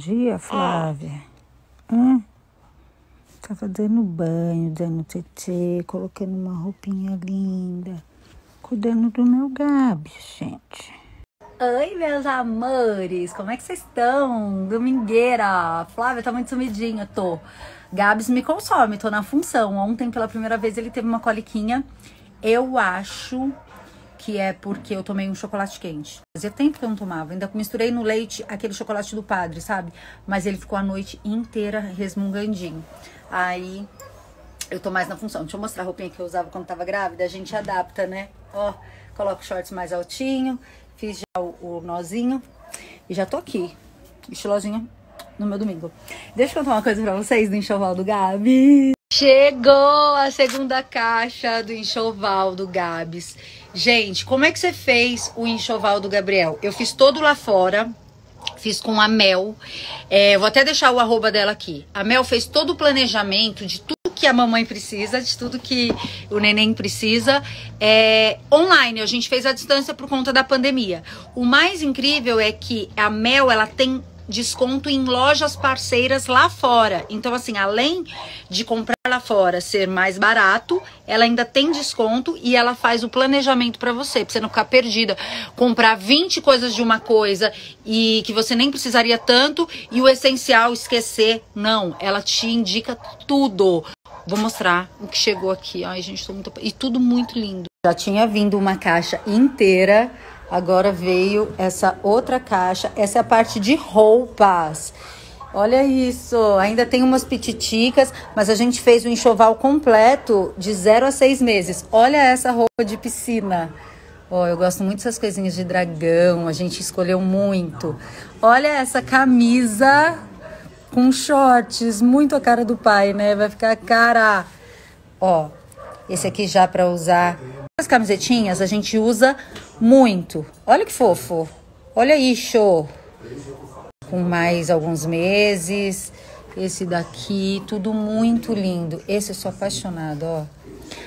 dia, Flávia? Hum? Tava dando banho, dando tetê, colocando uma roupinha linda, cuidando do meu Gabi, gente. Oi, meus amores, como é que vocês estão? Domingueira, Flávia tá muito sumidinha, tô. Gabs me consome, tô na função. Ontem, pela primeira vez, ele teve uma coliquinha. Eu acho que é porque eu tomei um chocolate quente. Fazia tempo que eu não tomava. Ainda misturei no leite aquele chocolate do padre, sabe? Mas ele ficou a noite inteira resmungandinho. Aí eu tô mais na função. Deixa eu mostrar a roupinha que eu usava quando tava grávida. A gente adapta, né? Ó, coloco shorts mais altinho. Fiz já o, o nozinho. E já tô aqui. Estilosinha no meu domingo. Deixa eu contar uma coisa pra vocês do enxoval do Gabi. Chegou a segunda caixa do enxoval do Gabs. Gente, como é que você fez o enxoval do Gabriel? Eu fiz todo lá fora. Fiz com a Mel. É, vou até deixar o arroba dela aqui. A Mel fez todo o planejamento de tudo que a mamãe precisa, de tudo que o neném precisa. É, online, a gente fez a distância por conta da pandemia. O mais incrível é que a Mel, ela tem desconto em lojas parceiras lá fora. Então, assim, além de comprar lá fora ser mais barato, ela ainda tem desconto e ela faz o planejamento para você, pra você não ficar perdida. Comprar 20 coisas de uma coisa e que você nem precisaria tanto e o essencial esquecer. Não, ela te indica tudo. Vou mostrar o que chegou aqui. Ai, gente, tô muito. E tudo muito lindo. Já tinha vindo uma caixa inteira Agora veio essa outra caixa. Essa é a parte de roupas. Olha isso, ainda tem umas pititicas, mas a gente fez o um enxoval completo de 0 a 6 meses. Olha essa roupa de piscina. Oh, eu gosto muito dessas coisinhas de dragão, a gente escolheu muito. Olha essa camisa com shorts, muito a cara do pai, né? Vai ficar cara. Ó, esse aqui já para usar as camisetinhas a gente usa muito. Olha que fofo. Olha isso. Com mais alguns meses. Esse daqui, tudo muito lindo. Esse eu sou apaixonada, ó.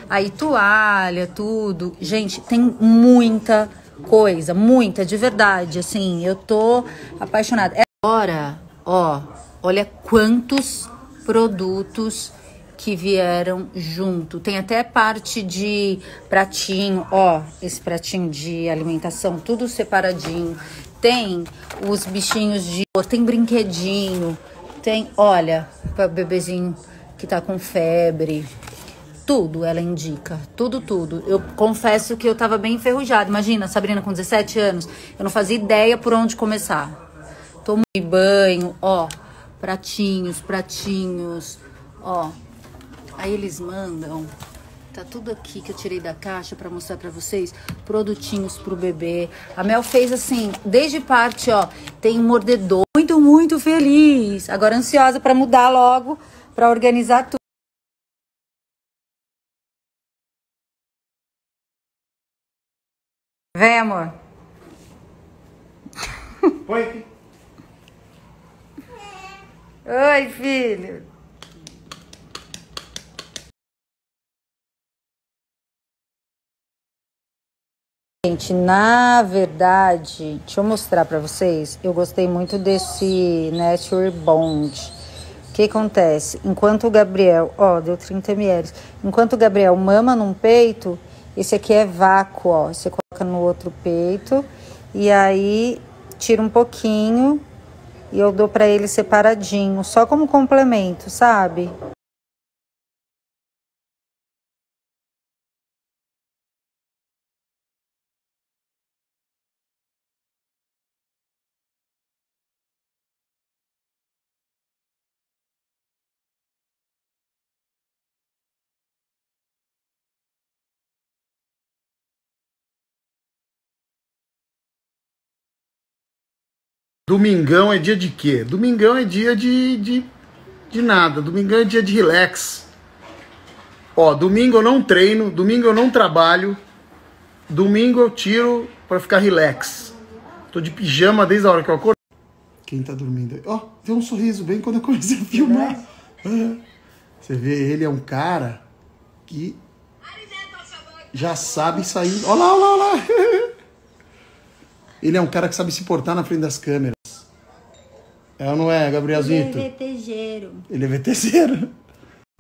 Aí toalha, tudo. Gente, tem muita coisa, muita, de verdade. Assim, eu tô apaixonada. Agora, ó, olha quantos produtos que vieram junto. Tem até parte de pratinho, ó, esse pratinho de alimentação, tudo separadinho. Tem os bichinhos de. Tem brinquedinho. Tem, olha, para bebezinho que tá com febre. Tudo ela indica, tudo, tudo. Eu confesso que eu tava bem enferrujada. Imagina, Sabrina com 17 anos, eu não fazia ideia por onde começar. Tomei banho, ó, pratinhos, pratinhos, ó, Aí eles mandam, tá tudo aqui que eu tirei da caixa para mostrar para vocês, produtinhos pro bebê. A Mel fez assim, desde parte, ó, tem um mordedor. Muito, muito feliz. Agora ansiosa para mudar logo, para organizar tudo. Vem, amor. Oi. Oi, filho. Gente, na verdade, deixa eu mostrar para vocês. Eu gostei muito desse Nature Bond. O que acontece? Enquanto o Gabriel, ó, deu 30 ml. Enquanto o Gabriel mama num peito, esse aqui é vácuo, ó. Você coloca no outro peito e aí tira um pouquinho e eu dou para ele separadinho, só como complemento, sabe? Domingão é dia de quê? Domingão é dia de, de, de nada. Domingão é dia de relax. Ó, domingo eu não treino, domingo eu não trabalho, domingo eu tiro para ficar relax. Tô de pijama desde a hora que eu acordo. Quem tá dormindo? Ó, tem um sorriso bem quando eu comecei a filmar. É. Você vê, ele é um cara que já sabe sair. Olha lá, olha lá, olha lá. Ele é um cara que sabe se portar na frente das câmeras. É ou não é, Gabrielzito? Ele é VTGero. Ele é VTZero.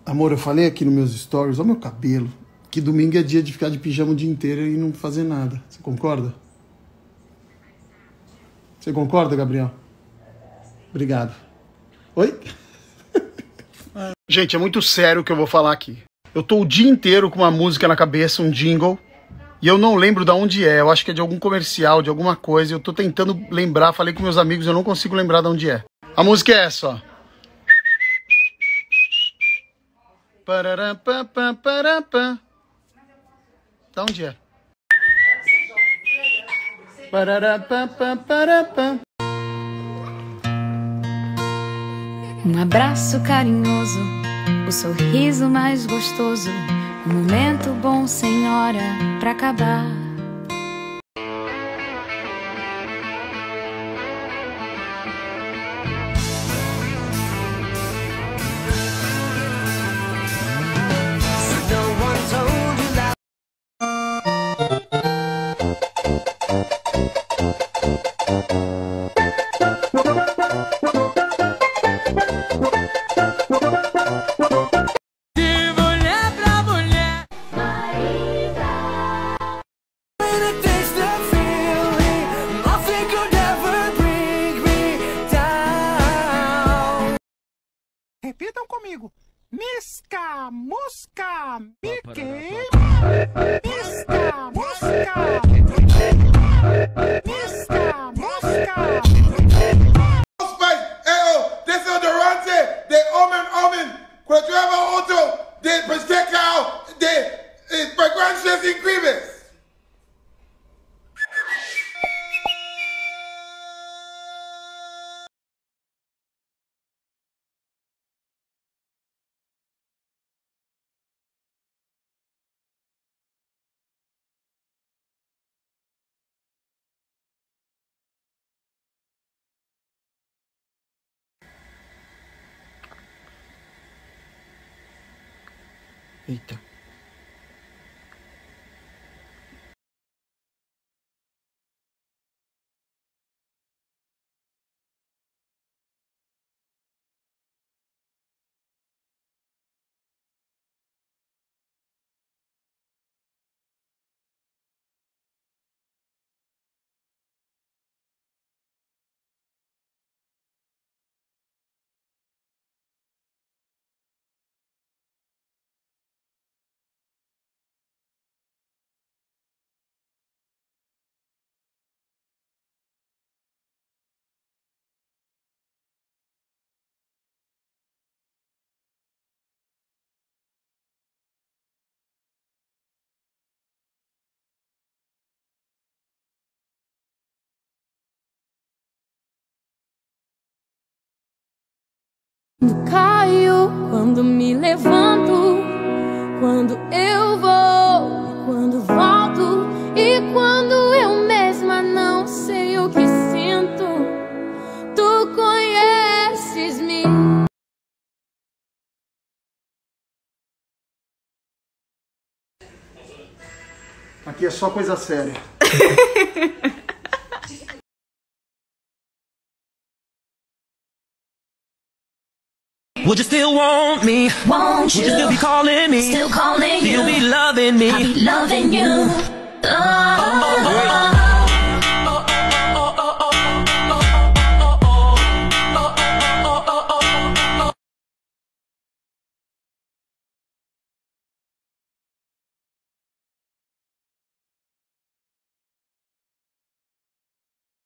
Amor, eu falei aqui nos meus stories, olha meu cabelo, que domingo é dia de ficar de pijama o dia inteiro e não fazer nada. Você concorda? Você concorda, Gabriel? Obrigado. Oi? Gente, é muito sério o que eu vou falar aqui. Eu tô o dia inteiro com uma música na cabeça, um jingle, e eu não lembro de onde é. Eu acho que é de algum comercial, de alguma coisa. Eu tô tentando lembrar, falei com meus amigos, eu não consigo lembrar de onde é. A música é essa, ó. Pararapá. Da onde é? Um abraço carinhoso, o sorriso mais gostoso, momento bom sem hora pra acabar. Mosca, Mickey. Misca, mosca. Misca, mosca. Os pais, eu, desodorante de homem, homem, quando eu leva outro de pesquecal de vita. Quando caio, quando me levanto, quando eu vou, quando volto e quando eu mesma não sei o que sinto, tu conheces-me. Aqui é só coisa séria. Would you still want me? Won't Would you still be calling me? Still calling Still you. be loving me? I be loving you. Oh. oh, oh.